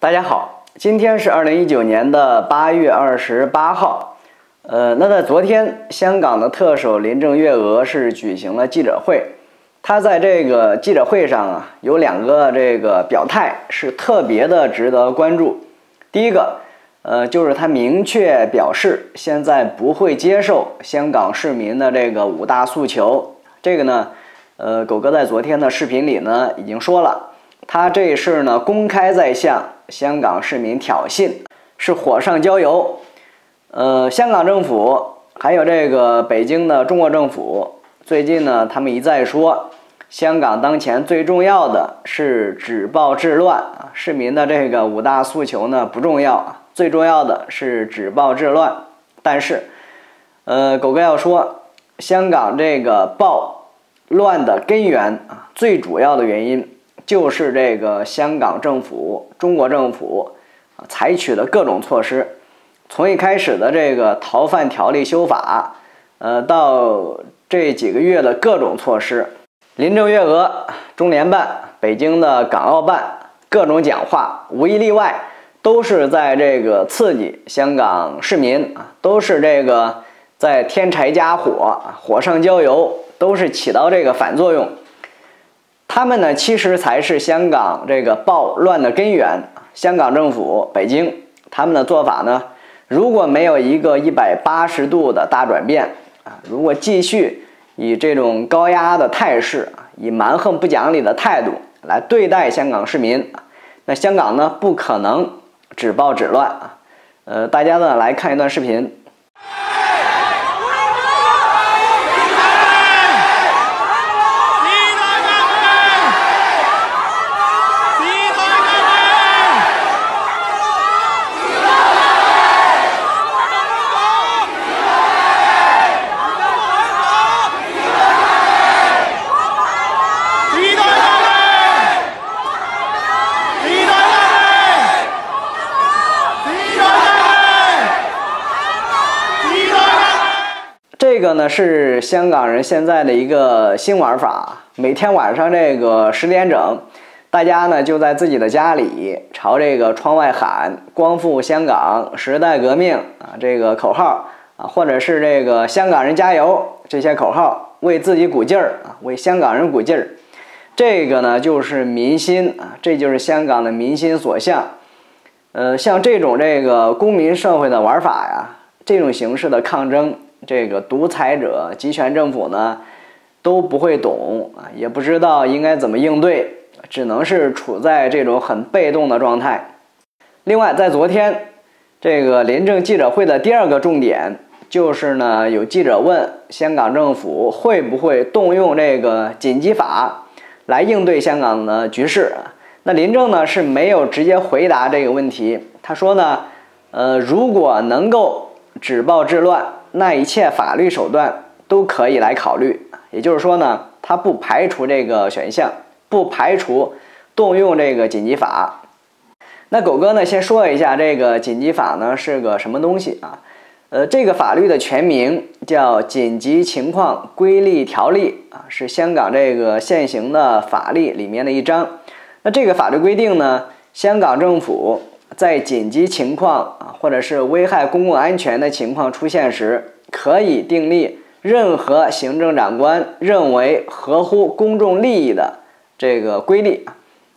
大家好，今天是二零一九年的八月二十八号。呃，那在昨天，香港的特首林郑月娥是举行了记者会。她在这个记者会上啊，有两个这个表态是特别的值得关注。第一个，呃，就是她明确表示，现在不会接受香港市民的这个五大诉求。这个呢，呃，狗哥在昨天的视频里呢已经说了，他这事呢公开在向香港市民挑衅，是火上浇油。呃，香港政府还有这个北京的中国政府，最近呢，他们一再说，香港当前最重要的是止暴制乱啊，市民的这个五大诉求呢不重要，最重要的是止暴制乱。但是，呃，狗哥要说，香港这个暴乱的根源啊，最主要的原因就是这个香港政府、中国政府啊采取的各种措施。从一开始的这个逃犯条例修法，呃，到这几个月的各种措施，林郑月娥、中联办、北京的港澳办各种讲话，无一例外都是在这个刺激香港市民啊，都是这个在添柴加火、火上浇油，都是起到这个反作用。他们呢，其实才是香港这个暴乱的根源。香港政府、北京他们的做法呢？如果没有一个一百八十度的大转变啊，如果继续以这种高压的态势啊，以蛮横不讲理的态度来对待香港市民那香港呢不可能止暴止乱啊。呃，大家呢来看一段视频。是香港人现在的一个新玩法，每天晚上这个十点整，大家呢就在自己的家里朝这个窗外喊“光复香港，时代革命”啊这个口号啊，或者是这个“香港人加油”这些口号，为自己鼓劲儿啊，为香港人鼓劲儿。这个呢就是民心啊，这就是香港的民心所向。呃，像这种这个公民社会的玩法呀，这种形式的抗争。这个独裁者、集权政府呢，都不会懂啊，也不知道应该怎么应对，只能是处在这种很被动的状态。另外，在昨天这个廉政记者会的第二个重点，就是呢，有记者问香港政府会不会动用这个紧急法来应对香港的局势那林郑呢是没有直接回答这个问题，他说呢，呃，如果能够止暴制乱。那一切法律手段都可以来考虑，也就是说呢，他不排除这个选项，不排除动用这个紧急法。那狗哥呢，先说一下这个紧急法呢是个什么东西啊？呃，这个法律的全名叫《紧急情况规例条例》啊，是香港这个现行的法律里面的一章。那这个法律规定呢，香港政府。在紧急情况啊，或者是危害公共安全的情况出现时，可以订立任何行政长官认为合乎公众利益的这个规例。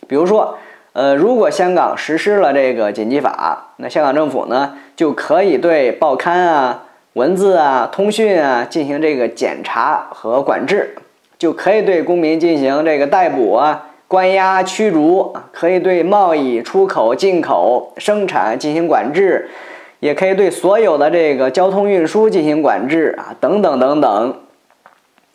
比如说，呃，如果香港实施了这个紧急法，那香港政府呢就可以对报刊啊、文字啊、通讯啊进行这个检查和管制，就可以对公民进行这个逮捕啊。关押、驱逐可以对贸易、出口、进口、生产进行管制，也可以对所有的这个交通运输进行管制啊，等等等等。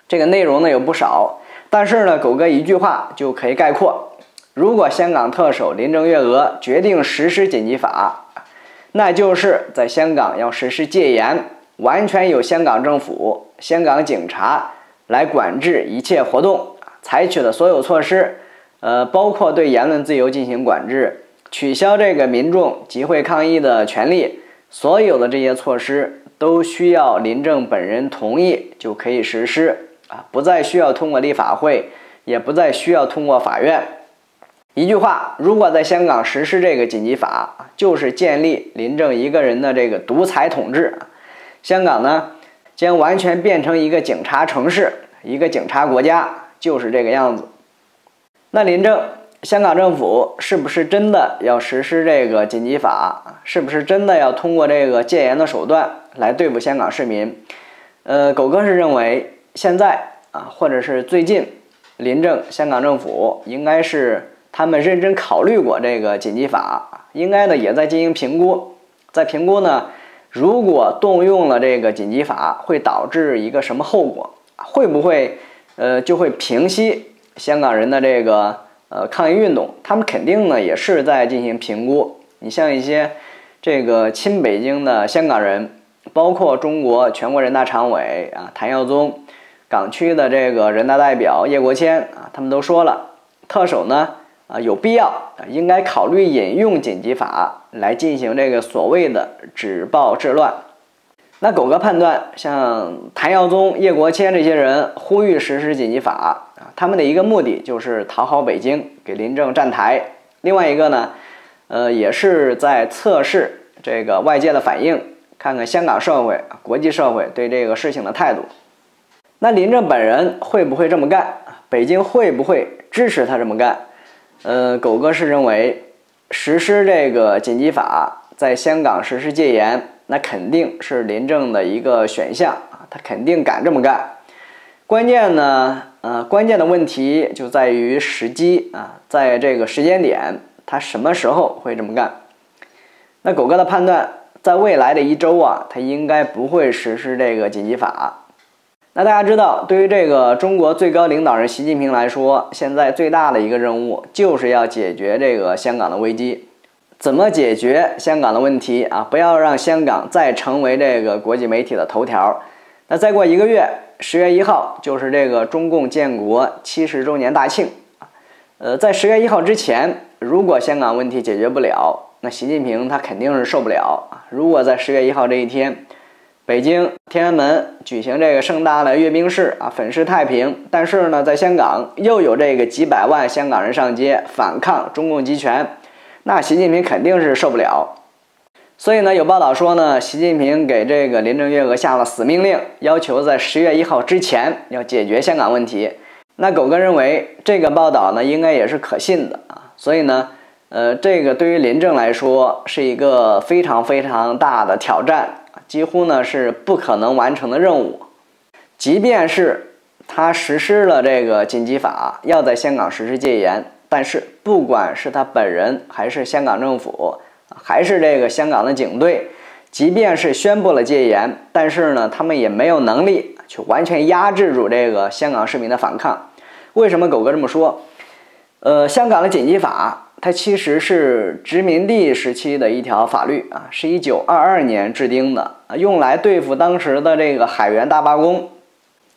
这个内容呢有不少，但是呢，狗哥一句话就可以概括：如果香港特首林郑月娥决定实施紧急法，那就是在香港要实施戒严，完全由香港政府、香港警察来管制一切活动，采取的所有措施。呃，包括对言论自由进行管制，取消这个民众集会抗议的权利，所有的这些措施都需要林郑本人同意就可以实施啊，不再需要通过立法会，也不再需要通过法院。一句话，如果在香港实施这个紧急法，就是建立林郑一个人的这个独裁统治，香港呢将完全变成一个警察城市，一个警察国家，就是这个样子。那林郑，香港政府是不是真的要实施这个紧急法？是不是真的要通过这个戒严的手段来对付香港市民？呃，狗哥是认为现在啊，或者是最近，林郑香港政府应该是。他们认真考虑过这个紧急法，应该呢也在进行评估，在评估呢，如果动用了这个紧急法，会导致一个什么后果？会不会呃就会平息香港人的这个呃抗议运动？他们肯定呢也是在进行评估。你像一些这个亲北京的香港人，包括中国全国人大常委啊谭耀宗，港区的这个人大代表叶国谦啊，他们都说了，特首呢。啊，有必要，应该考虑引用紧急法来进行这个所谓的止暴制乱。那狗哥判断，像谭耀宗、叶国谦这些人呼吁实施紧急法啊，他们的一个目的就是讨好北京，给林郑站台；另外一个呢，呃，也是在测试这个外界的反应，看看香港社会、国际社会对这个事情的态度。那林郑本人会不会这么干？北京会不会支持他这么干？呃，狗哥是认为实施这个紧急法，在香港实施戒严，那肯定是林郑的一个选项啊，他肯定敢这么干。关键呢，呃，关键的问题就在于时机啊，在这个时间点，他什么时候会这么干？那狗哥的判断，在未来的一周啊，他应该不会实施这个紧急法。那大家知道，对于这个中国最高领导人习近平来说，现在最大的一个任务就是要解决这个香港的危机。怎么解决香港的问题啊？不要让香港再成为这个国际媒体的头条。那再过一个月，十月一号就是这个中共建国七十周年大庆呃，在十月一号之前，如果香港问题解决不了，那习近平他肯定是受不了。如果在十月一号这一天，北京天安门举行这个盛大的阅兵式啊，粉饰太平。但是呢，在香港又有这个几百万香港人上街反抗中共集权，那习近平肯定是受不了。所以呢，有报道说呢，习近平给这个林郑月娥下了死命令，要求在十月一号之前要解决香港问题。那狗哥认为这个报道呢，应该也是可信的啊。所以呢，呃，这个对于林郑来说是一个非常非常大的挑战。几乎呢是不可能完成的任务，即便是他实施了这个紧急法，要在香港实施戒严，但是不管是他本人，还是香港政府，还是这个香港的警队，即便是宣布了戒严，但是呢，他们也没有能力去完全压制住这个香港市民的反抗。为什么狗哥这么说？呃，香港的紧急法。它其实是殖民地时期的一条法律啊，是一九二二年制定的，用来对付当时的这个海员大罢工。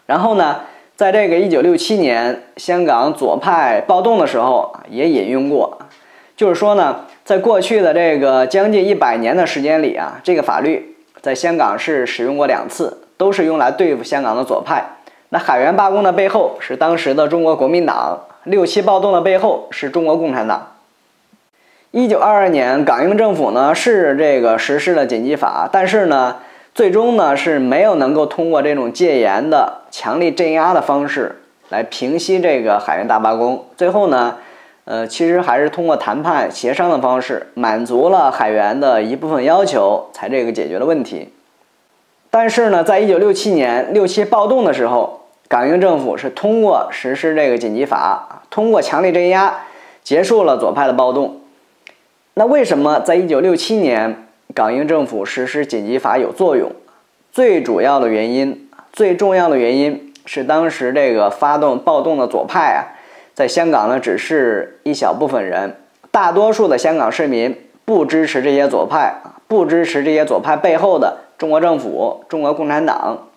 然后呢，在这个一九六七年香港左派暴动的时候也引用过。就是说呢，在过去的这个将近一百年的时间里啊，这个法律在香港是使用过两次，都是用来对付香港的左派。那海员罢工的背后是当时的中国国民党，六七暴动的背后是中国共产党。一九二二年，港英政府呢是这个实施了紧急法，但是呢，最终呢是没有能够通过这种戒严的强力镇压的方式来平息这个海员大罢工。最后呢，呃，其实还是通过谈判协商的方式，满足了海员的一部分要求，才这个解决了问题。但是呢，在一九六七年六七暴动的时候，港英政府是通过实施这个紧急法，通过强力镇压，结束了左派的暴动。那为什么在一九六七年港英政府实施紧急法有作用？最主要的原因，最重要的原因是当时这个发动暴动的左派啊，在香港呢只是一小部分人，大多数的香港市民不支持这些左派不支持这些左派背后的中国政府、中国共产党。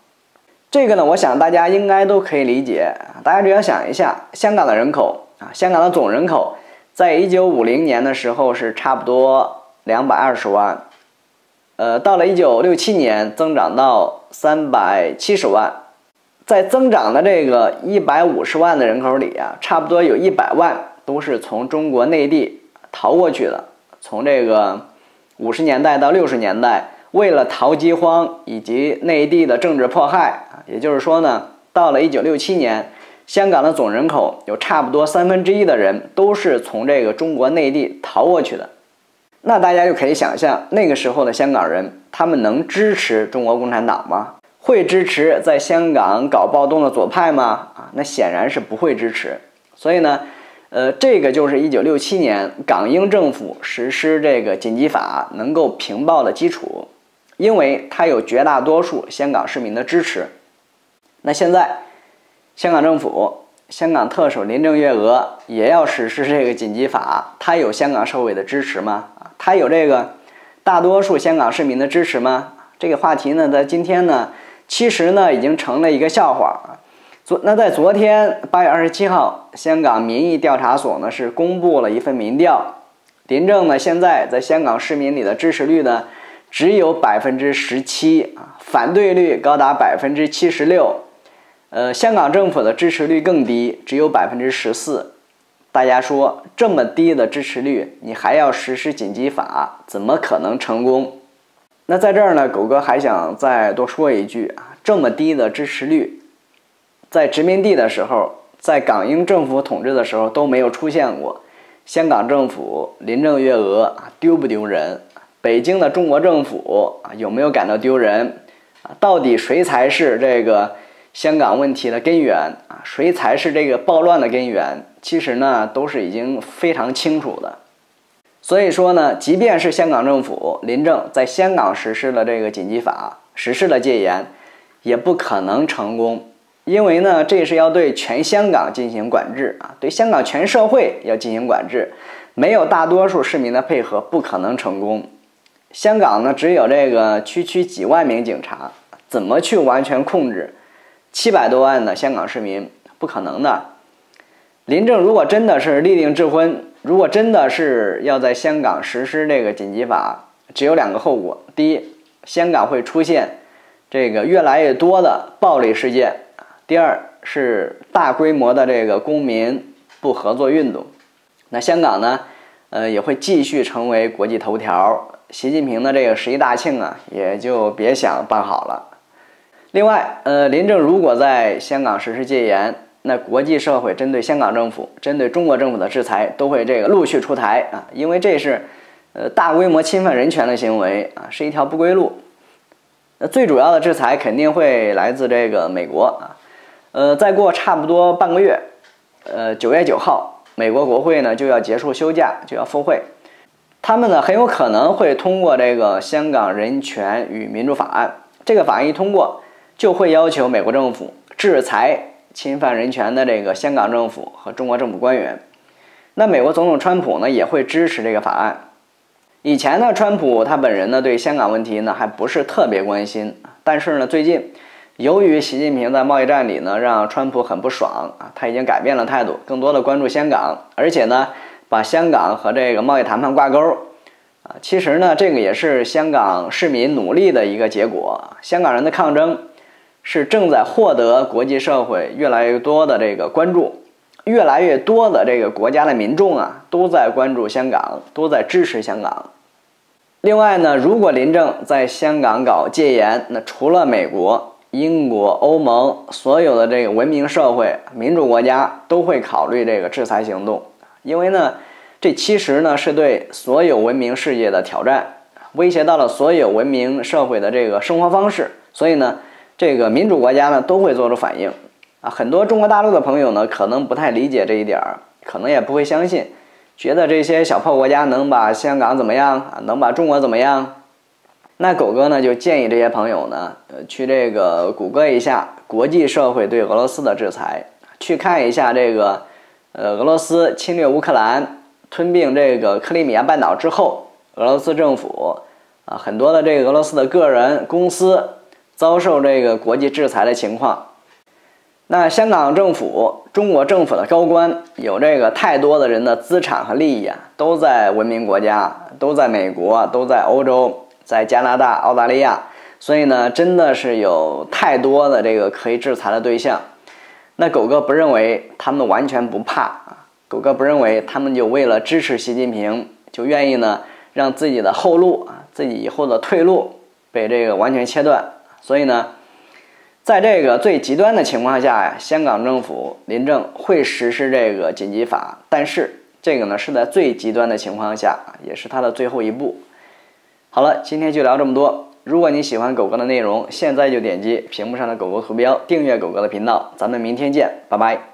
这个呢，我想大家应该都可以理解。大家只要想一下，香港的人口啊，香港的总人口。在一九五零年的时候是差不多两百二十万，呃，到了一九六七年增长到三百七十万，在增长的这个一百五十万的人口里啊，差不多有一百万都是从中国内地逃过去的。从这个五十年代到六十年代，为了逃饥荒以及内地的政治迫害啊，也就是说呢，到了一九六七年，香港的总人口有差不多三分之一的人都是从这个中国内地逃过去的。那大家就可以想象，那个时候的香港人，他们能支持中国共产党吗？会支持在香港搞暴动的左派吗？啊，那显然是不会支持。所以呢，呃，这个就是一九六七年港英政府实施这个紧急法能够平暴的基础，因为它有绝大多数香港市民的支持。那现在，香港政府。香港特首林郑月娥也要实施这个紧急法，他有香港社会的支持吗？啊，他有这个大多数香港市民的支持吗？这个话题呢，在今天呢，其实呢，已经成了一个笑话。昨那在昨天八月二十七号，香港民意调查所呢是公布了一份民调，林郑呢现在在香港市民里的支持率呢只有百分之十七啊，反对率高达百分之七十六。呃，香港政府的支持率更低，只有百分之十四。大家说这么低的支持率，你还要实施紧急法，怎么可能成功？那在这儿呢，狗哥还想再多说一句啊，这么低的支持率，在殖民地的时候，在港英政府统治的时候都没有出现过。香港政府林郑月娥啊，丢不丢人？北京的中国政府啊，有没有感到丢人？啊，到底谁才是这个？香港问题的根源啊，谁才是这个暴乱的根源？其实呢，都是已经非常清楚的。所以说呢，即便是香港政府林郑在香港实施了这个紧急法，实施了戒严，也不可能成功，因为呢，这是要对全香港进行管制啊，对香港全社会要进行管制，没有大多数市民的配合，不可能成功。香港呢，只有这个区区几万名警察，怎么去完全控制？七百多万的香港市民不可能的。林郑如果真的是立定智昏，如果真的是要在香港实施这个紧急法，只有两个后果：第一，香港会出现这个越来越多的暴力事件；第二是大规模的这个公民不合作运动。那香港呢，呃，也会继续成为国际头条。习近平的这个十一大庆啊，也就别想办好了。另外，呃，林郑如果在香港实施戒严，那国际社会针对香港政府、针对中国政府的制裁都会这个陆续出台啊，因为这是，呃，大规模侵犯人权的行为啊，是一条不归路。那最主要的制裁肯定会来自这个美国啊，呃，再过差不多半个月，呃，九月九号，美国国会呢就要结束休假，就要复会，他们呢很有可能会通过这个《香港人权与民主法案》，这个法案一通过。就会要求美国政府制裁侵犯人权的这个香港政府和中国政府官员。那美国总统川普呢也会支持这个法案。以前呢，川普他本人呢对香港问题呢还不是特别关心，但是呢最近，由于习近平在贸易战里呢让川普很不爽啊，他已经改变了态度，更多的关注香港，而且呢把香港和这个贸易谈判挂钩啊。其实呢这个也是香港市民努力的一个结果，香港人的抗争。是正在获得国际社会越来越多的这个关注，越来越多的这个国家的民众啊，都在关注香港，都在支持香港。另外呢，如果林郑在香港搞戒严，那除了美国、英国、欧盟，所有的这个文明社会、民主国家都会考虑这个制裁行动，因为呢，这其实呢是对所有文明世界的挑战，威胁到了所有文明社会的这个生活方式，所以呢。这个民主国家呢都会做出反应啊，很多中国大陆的朋友呢可能不太理解这一点儿，可能也不会相信，觉得这些小破国家能把香港怎么样啊？能把中国怎么样？那狗哥呢就建议这些朋友呢，呃，去这个谷歌一下国际社会对俄罗斯的制裁，去看一下这个，呃，俄罗斯侵略乌克兰、吞并这个克里米亚半岛之后，俄罗斯政府啊，很多的这个俄罗斯的个人、公司。遭受这个国际制裁的情况，那香港政府、中国政府的高官有这个太多的人的资产和利益啊，都在文明国家，都在美国，都在欧洲，在加拿大、澳大利亚，所以呢，真的是有太多的这个可以制裁的对象。那狗哥不认为他们完全不怕啊，狗哥不认为他们就为了支持习近平，就愿意呢让自己的后路啊，自己以后的退路被这个完全切断。所以呢，在这个最极端的情况下呀，香港政府临政会实施这个紧急法，但是这个呢是在最极端的情况下，也是它的最后一步。好了，今天就聊这么多。如果你喜欢狗哥的内容，现在就点击屏幕上的狗狗图标订阅狗哥的频道。咱们明天见，拜拜。